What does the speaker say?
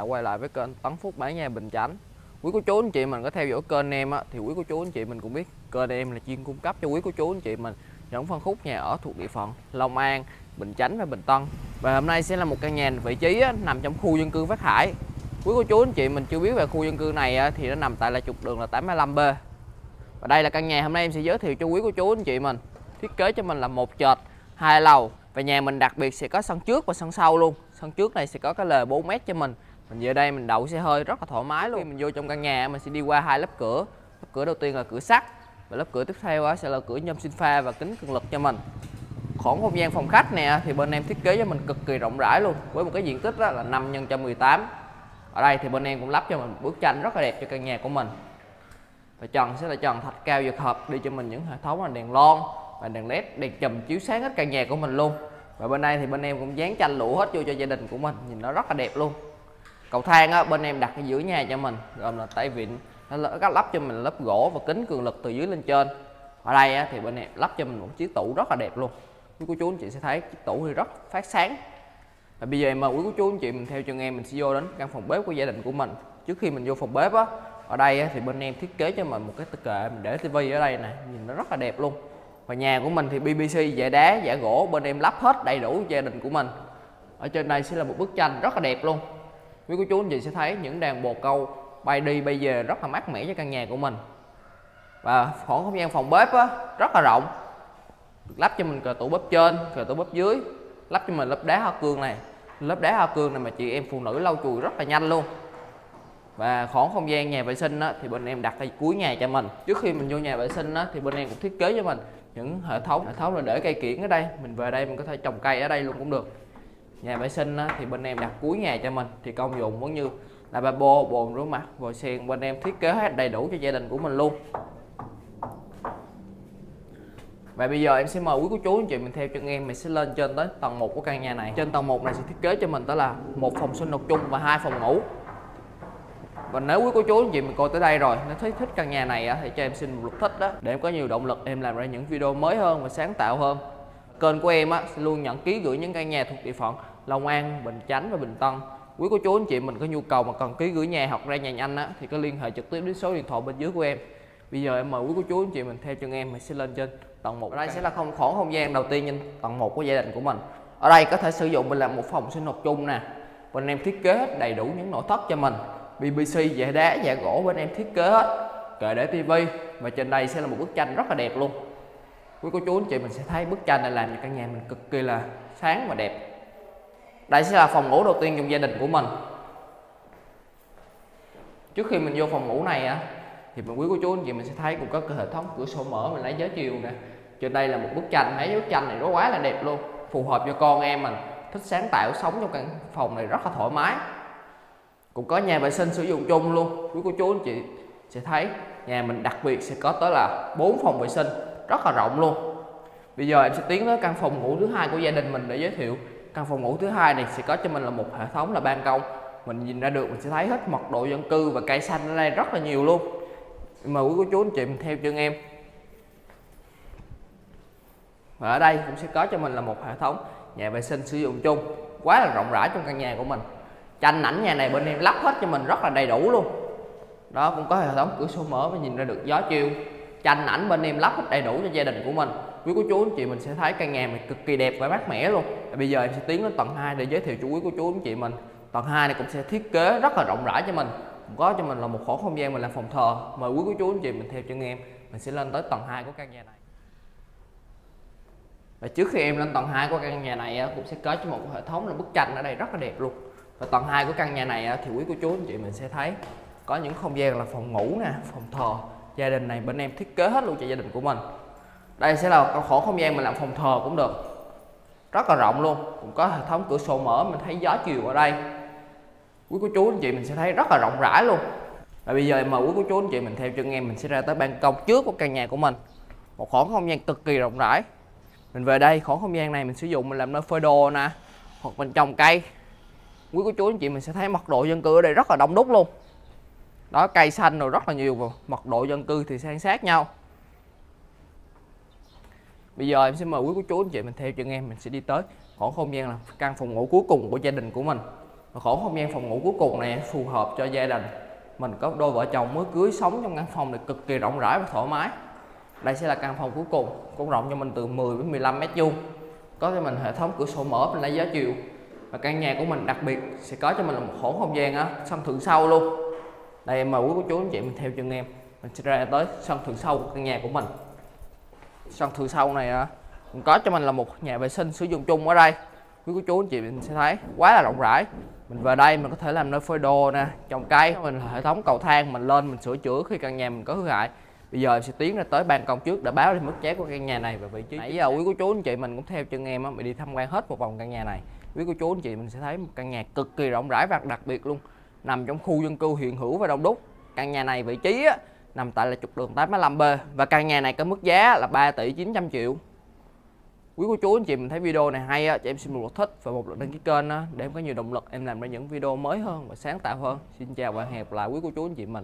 lại quay lại với kênh Tấn Phúc Bán Nhà Bình Chánh. Quý cô chú anh chị mình có theo dõi kênh em á, thì quý cô chú anh chị mình cũng biết kênh em là chuyên cung cấp cho quý cô chú anh chị mình những phân khúc nhà ở thuộc địa phận Long An, Bình Chánh và Bình Tân. Và hôm nay sẽ là một căn nhà vị trí á, nằm trong khu dân cư Phát Hải. Quý cô chú anh chị mình chưa biết về khu dân cư này á, thì nó nằm tại là trục đường là 85B Và đây là căn nhà hôm nay em sẽ giới thiệu cho quý cô chú anh chị mình. Thiết kế cho mình là một trệt, hai lầu. Và nhà mình đặc biệt sẽ có sân trước và sân sau luôn. Sân trước này sẽ có cái lề 4 mét cho mình mình về đây mình đậu xe hơi rất là thoải mái luôn. Khi mình vô trong căn nhà mình sẽ đi qua hai lớp cửa. Lớp cửa đầu tiên là cửa sắt và lớp cửa tiếp theo sẽ là cửa nhôm sinh pha và kính cường lực cho mình. Khoảng không gian phòng khách nè, thì bên em thiết kế cho mình cực kỳ rộng rãi luôn. Với một cái diện tích đó là 5 x 118 ở đây thì bên em cũng lắp cho mình bức tranh rất là đẹp cho căn nhà của mình. Và trần sẽ là trần thạch cao dược hợp, đi cho mình những hệ thống là đèn lon và đèn led đèn chùm chiếu sáng hết căn nhà của mình luôn. Và bên đây thì bên em cũng dán tranh lụa hết vô cho gia đình của mình, nhìn nó rất là đẹp luôn cầu thang á bên em đặt ở giữa nhà cho mình. Gồm là tay vịn nó lắp cho mình lớp gỗ và kính cường lực từ dưới lên trên. Ở đây á, thì bên em lắp cho mình một chiếc tủ rất là đẹp luôn. Quý cô chú anh chị sẽ thấy chiếc tủ thì rất phát sáng. Và bây giờ em mời quý cô chú anh chị mình theo chân em mình sẽ vô đến căn phòng bếp của gia đình của mình. Trước khi mình vô phòng bếp á ở đây á, thì bên em thiết kế cho mình một cái kệ mình để tivi ở đây này nhìn nó rất là đẹp luôn. Và nhà của mình thì BBC giả đá giả gỗ bên em lắp hết đầy đủ gia đình của mình. Ở trên đây sẽ là một bức tranh rất là đẹp luôn quý cô chú anh chị sẽ thấy những đàn bồ câu bay đi bay về rất là mát mẻ cho căn nhà của mình. Và khoảng không gian phòng bếp á, rất là rộng. Lắp cho mình cờ tủ bếp trên cờ tủ bếp dưới lắp cho mình lớp đá hoa cương này. Lớp đá hoa cương này mà chị em phụ nữ lau chùi rất là nhanh luôn. Và khoảng không gian nhà vệ sinh á, thì bên em đặt ở cuối nhà cho mình. Trước khi mình vô nhà vệ sinh á, thì bên em cũng thiết kế cho mình những hệ thống hệ thống là để cây kiển ở đây. Mình về đây mình có thể trồng cây ở đây luôn cũng được nhà vệ sinh á, thì bên em đặt cuối nhà cho mình. Thì công dụng vẫn như là ba bô bồn rửa mặt vòi sen bên em thiết kế hết đầy đủ cho gia đình của mình luôn. Và bây giờ em sẽ mời quý cô chú anh chị mình theo chân em mình sẽ lên trên tới tầng 1 của căn nhà này. Trên tầng 1 này sẽ thiết kế cho mình đó là một phòng sinh hoạt chung và hai phòng ngủ. Và nếu quý cô chú anh chị mình coi tới đây rồi nếu thấy thích căn nhà này á, thì cho em xin một lượt thích đó. Để em có nhiều động lực em làm ra những video mới hơn và sáng tạo hơn. Kênh của em á sẽ luôn nhận ký gửi những căn nhà thuộc địa phận. Long An, Bình Chánh và Bình Tân. Quý cô chú anh chị mình có nhu cầu mà cần ký gửi nhà hoặc ra nhà nhanh á thì có liên hệ trực tiếp đến số điện thoại bên dưới của em. Bây giờ em mời quý cô chú anh chị mình theo chân em mình sẽ lên trên tầng 1 đây sẽ là không khoảng không gian đầu tiên trên tầng 1 của gia đình của mình. Ở đây có thể sử dụng mình làm một phòng sinh hoạt chung nè. Bên em thiết kế đầy đủ những nội thất cho mình. BBC dạ đá dạ gỗ bên em thiết kế hết. Kệ để tivi và trên đây sẽ là một bức tranh rất là đẹp luôn. Quý cô chú anh chị mình sẽ thấy bức tranh này làm cho căn nhà mình cực kỳ là sáng và đẹp đây sẽ là phòng ngủ đầu tiên trong gia đình của mình. Trước khi mình vô phòng ngủ này á, thì mình, quý cô chú, anh chị mình sẽ thấy cũng có cái hệ thống cửa sổ mở, mình lấy gió chiều nè. Trên đây là một bức tranh, mấy bức tranh này nó quá là đẹp luôn, phù hợp cho con em mình, thích sáng tạo sống trong căn phòng này rất là thoải mái. Cũng có nhà vệ sinh sử dụng chung luôn, quý cô chú, anh chị sẽ thấy. Nhà mình đặc biệt sẽ có tới là bốn phòng vệ sinh, rất là rộng luôn. Bây giờ em sẽ tiến tới căn phòng ngủ thứ hai của gia đình mình để giới thiệu căn phòng ngủ thứ hai này sẽ có cho mình là một hệ thống là ban công. Mình nhìn ra được, mình sẽ thấy hết mật độ dân cư và cây xanh ở đây rất là nhiều luôn. Mời quý cô chú, anh chị mình theo chân em. Và ở đây cũng sẽ có cho mình là một hệ thống nhà vệ sinh sử dụng chung, quá là rộng rãi trong căn nhà của mình. Tranh ảnh nhà này bên em lắp hết cho mình rất là đầy đủ luôn. Đó, cũng có hệ thống cửa sổ mở và nhìn ra được gió chiều. Tranh ảnh bên em lắp hết đầy đủ cho gia đình của mình quý cô chú, anh chị mình sẽ thấy căn nhà này cực kỳ đẹp và mát mẻ luôn. Và bây giờ em sẽ tiến đến tầng 2 để giới thiệu cho quý cô chú, anh chị mình. Tầng 2 này cũng sẽ thiết kế rất là rộng rãi cho mình. Cũng có cho mình là một khoảng không gian mình làm phòng thờ. Mời quý cô chú, anh chị mình theo chân em. Mình sẽ lên tới tầng 2 của căn nhà này. Và trước khi em lên tầng 2 của căn nhà này cũng sẽ có cho một hệ thống là bức tranh ở đây rất là đẹp luôn. Và tầng 2 của căn nhà này thì quý cô chú, anh chị mình sẽ thấy có những không gian là phòng ngủ nè, phòng thờ. Gia đình này bên em thiết kế hết luôn cho gia đình của mình đây sẽ là khoảng không gian mình làm phòng thờ cũng được. Rất là rộng luôn, cũng có hệ thống cửa sổ mở, mình thấy gió chiều ở đây. Quý cô chú, anh chị mình sẽ thấy rất là rộng rãi luôn. Và bây giờ mời quý cô chú, anh chị mình theo chân em, mình sẽ ra tới ban công trước của căn nhà của mình. Một khoảng không gian cực kỳ rộng rãi. Mình về đây, khoảng không gian này mình sử dụng mình làm nơi phơi đồ nè, hoặc mình trồng cây. Quý cô chú, anh chị mình sẽ thấy mật độ dân cư ở đây rất là đông đúc luôn. Đó, cây xanh rồi rất là nhiều mật độ dân cư thì san sát nhau bây giờ em sẽ mời quý cô chú, anh chị mình theo chân em, mình sẽ đi tới khoảng không gian là căn phòng ngủ cuối cùng của gia đình của mình. Và khoảng không gian phòng ngủ cuối cùng này phù hợp cho gia đình. Mình có đôi vợ chồng mới cưới sống trong căn phòng này cực kỳ rộng rãi và thoải mái. Đây sẽ là căn phòng cuối cùng, cũng rộng cho mình từ 10 đến 15 mét vuông. Có cho mình hệ thống cửa sổ mở mình lấy gió chiều. Và căn nhà của mình đặc biệt sẽ có cho mình là một khoảng không gian á, sân thượng sau luôn. Đây mời quý cô chú, anh chị mình theo chân em. Mình sẽ ra tới sân thượng sau của căn nhà của mình sân thượng sau này á có cho mình là một nhà vệ sinh sử dụng chung ở đây. Quý cô chú anh chị mình sẽ thấy quá là rộng rãi. Mình vào đây mình có thể làm nơi phơi đồ nè trồng cây. Mình hệ thống cầu thang mình lên mình sửa chữa khi căn nhà mình có hư hại. Bây giờ sẽ tiến ra tới ban công trước để báo đi mức giá của căn nhà này và vị trí nãy giờ quý cô chú anh chị mình cũng theo chân em á mình đi tham quan hết một vòng căn nhà này. Quý cô chú anh chị mình sẽ thấy một căn nhà cực kỳ rộng rãi và đặc biệt luôn nằm trong khu dân cư hiện hữu và đông đúc. Căn nhà này vị trí á, nằm tại là trục đường 85B và căn nhà này có mức giá là 3 tỷ 900 triệu. Quý cô chú, anh chị mình thấy video này hay á cho em xin một lượt thích và một lượt đăng ký kênh để em có nhiều động lực em làm ra những video mới hơn và sáng tạo hơn. Xin chào và hẹn gặp lại quý cô chú, anh chị mình.